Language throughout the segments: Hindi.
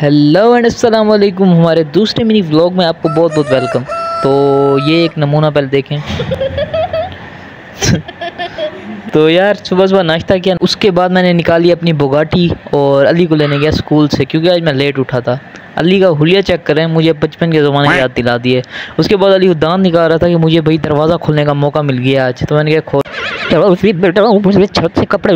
हेलो एंड अस्सलाम वालेकुम हमारे दूसरे मिनी व्लॉग में आपको बहुत बहुत वेलकम तो ये एक नमूना पहले देखें। तो यार सुबह सुबह नाश्ता किया। उसके बाद मैंने निकाली अपनी बोगाटी और अली को लेने गया स्कूल से, क्योंकि आज मैं लेट उठा था। अली का हुलिया चेक करें मुझे बचपन के ज़माने याद दिला दिए। उसके बाद अली दान निकाल रहा था कि मुझे भाई दरवाज़ा खोलने का मौका मिल गया आज। तो मैंने कहा, खोल। छत से कपड़े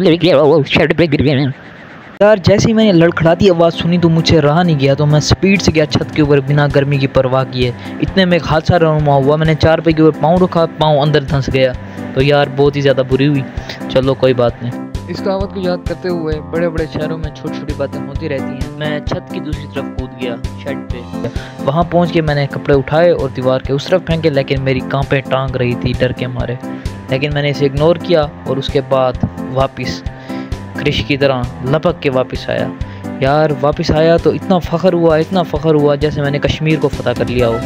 यार, जैसे ही मैंने लड़खड़ाती आवाज़ सुनी तो मुझे रहा नहीं गया तो मैं स्पीड से गया छत के ऊपर बिना गर्मी की परवाह किए। इतने में एक हादसा रहनुमा हुआ मैंने चार पे के ऊपर पाँव रखा, पाँव अंदर धंस गया। तो यार, बहुत ही ज़्यादा बुरी हुई। चलो, कोई बात नहीं। इस कहावत को याद करते हुए बड़े बड़े शहरों में छोटी छोटी बातें होती रहती हैं। मैं छत की दूसरी तरफ़ कूद गया शेड पे। वहाँ पहुँच के मैंने कपड़े उठाए और दीवार के उस तरफ़ फेंके, लेकिन मेरी कांपें टांग रही थी डर के मारे। लेकिन मैंने इसे इग्नोर किया और उसके बाद वापस क्रिश की तरह लपक के वापस आया। यार, वापस आया तो इतना फ़ख्र हुआ, इतना फ़ख्र हुआ जैसे मैंने कश्मीर को फ़तह कर लिया हो।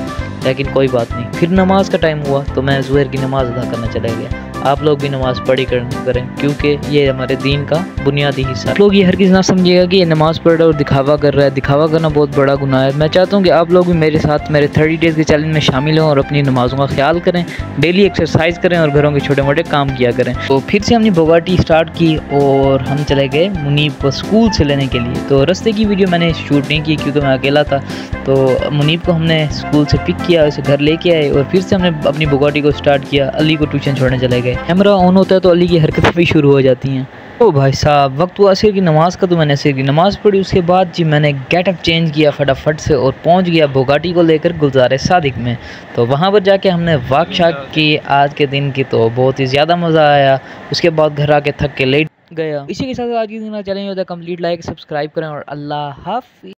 लेकिन कोई बात नहीं, फिर नमाज़ का टाइम हुआ तो मैं जुहर की नमाज़ अदा करना चला गया। आप लोग भी नमाज़ पढ़ी कर करें, क्योंकि ये हमारे दीन का बुनियादी हिस्सा लोग ये हर किसी ना समझिएगा कि ये नमाज़ पढ़ रहा है और दिखावा कर रहा है। दिखावा करना बहुत बड़ा गुनाह है। मैं चाहता हूँ कि आप लोग भी मेरे साथ, मेरे थर्टी डेज़ के चैलेंज में शामिल हों और अपनी नमाज़ों का ख्याल करें, डेली एक्सरसाइज करें और घरों के छोटे मोटे काम किया करें। तो फिर से हमने बोगाटी स्टार्ट की और हम चले गए मुनीब स्कूल से लेने के लिए। तो रस्ते की वीडियो मैंने शूट नहीं की क्योंकि मैं अकेला था। तो मुनीब को हमने स्कूल से पिक किया, उसे घर लेके आए और फिर से हमने अपनी बुगाटी को स्टार्ट किया, अली को ट्यूशन छोड़ने चले गए। कैमरा ऑन होता है तो अली की हरकतें भी शुरू हो जाती हैं। ओ भाई साहब, वक्त हुआ असर की नमाज़ का तो मैंने असर की नमाज़ पढ़ी, उसके बाद जी मैंने गेटअप चेंज किया फटाफट से और पहुँच गया बोगाटी को लेकर गुलजारे सादिक में। तो वहाँ पर जाके हमने वाक शाक की आज के दिन की तो बहुत ही ज़्यादा मज़ा आया। उसके बाद घर आके थक के लेट गया। इसी के साथ आज की दिन चैलेंज होता है कंप्लीट लाइक सब्सक्राइब करें और अल्लाह हाफि